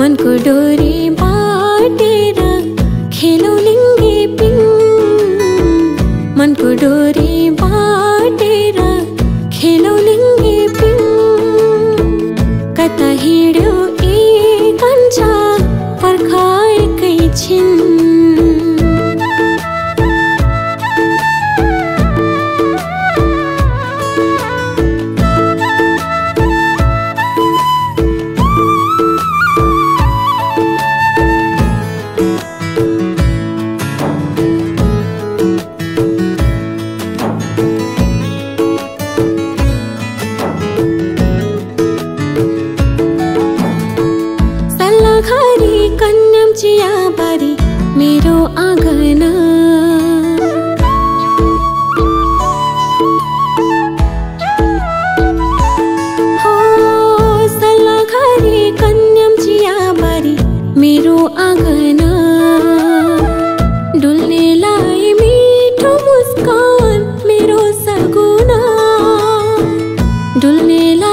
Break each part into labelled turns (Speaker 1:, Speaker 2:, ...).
Speaker 1: मनको डोरी बाटेर खेलौ लिङ्गे पिङ। मनको डोरी बाटेर खेलौ सल्लाघारी कन्याम चियाबारी मेरो आँगन। हो कन्याम चियाबारी मेरो आँगन। डुल्नेलाई मिठो मुस्कान मेरो सगुना। डुल्नेलाई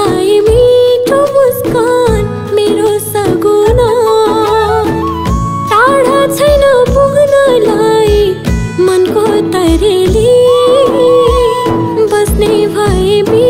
Speaker 1: me.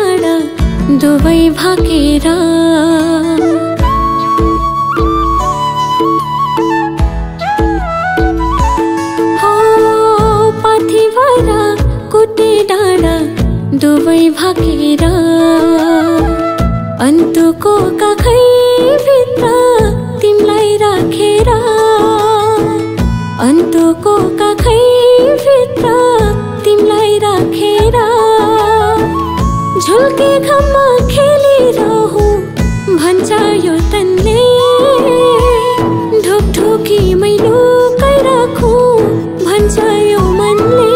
Speaker 1: डाँडा दुवै भाकेर कुटे डाँडा दुवै भाकेर अन्तको काखै भित्र तिमीलाई राखेर। अन्तको काखै भित्र झुल्के घममा खेलिरहँ भन्छ यो तनले। ढोकढोकी मैलो राखु भन्छ यो मनले।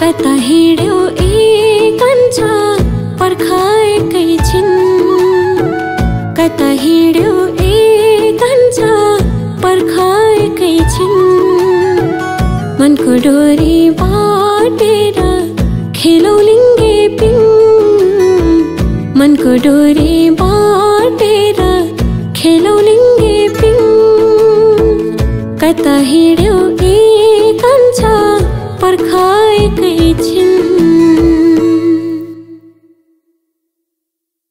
Speaker 1: कता हिँड्यो ए कन्छा पर्खाएकै छिन्। कता हिँड्यो ए कन्छा पर्खाएकै छिन्। मनको डोरी बाटेर खेलौ लिङ्गे पिङ मनको डोरी बाटेर खेलौ लिङ्गे पिङ कता हिँड्यो ए